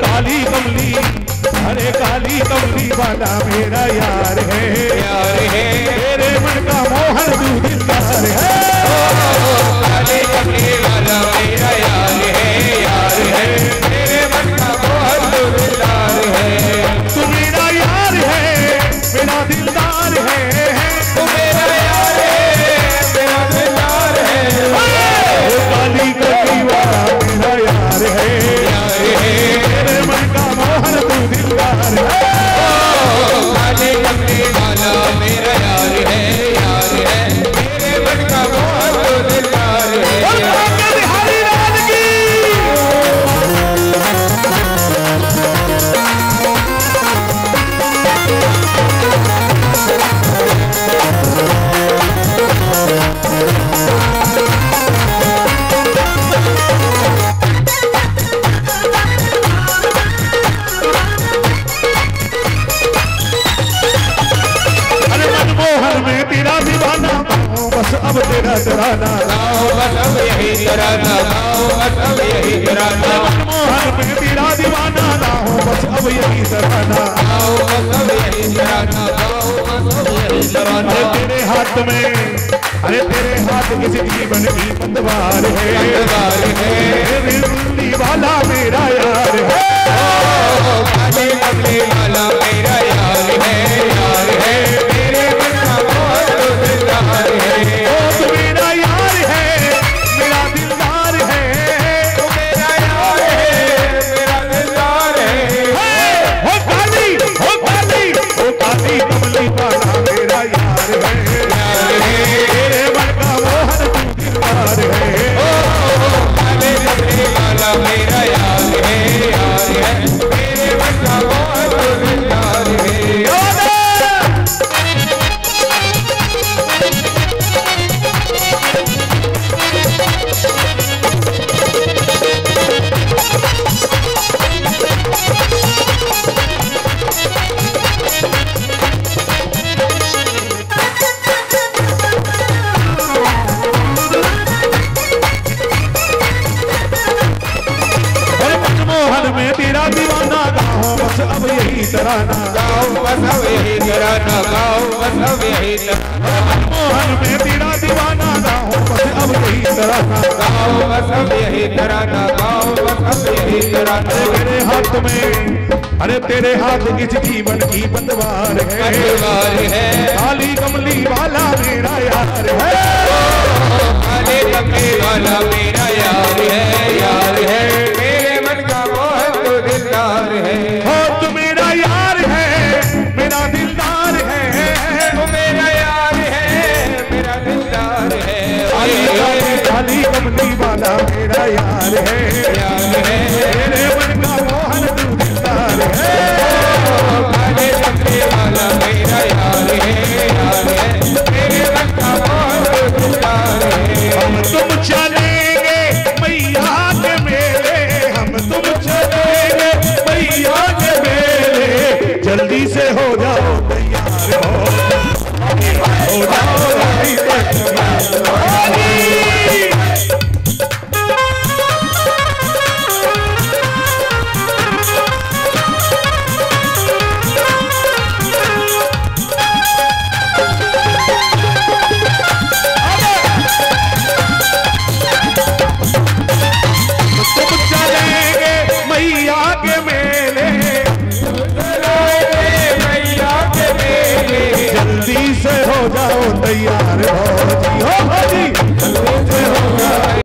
काली कमली अरे काली कमली वाला मेरा यार है। यार है। मेरे मन का मोहन नाम तेरा सराना। राम मतलब यही सराना राम मतलब यही सराना मनमोहन में तेरा दीवाना लाओ बस अब यही सराना। लाओ मतलब यही सराना लाओ तेरे हाथ में अरे तेरे हाथ किसी जीवन की बंदवार है। everybody. लाल में तेरा दीवाना गाओ, बस अब यही तराना गाओ, बस अब यही तराना गाओ, बस अब यही मोहन में तेरा दीवाना गाओ, बस अब यही तराना गाओ, बस अब यही तराना गाओ, बस अब यही तराना मेरे हाथ में, अरे तेरे हाथ की जीवन की पतवार है। काली कमली वाला मेरा यार है। काली कमली वाला दीवाना मेरा यार है।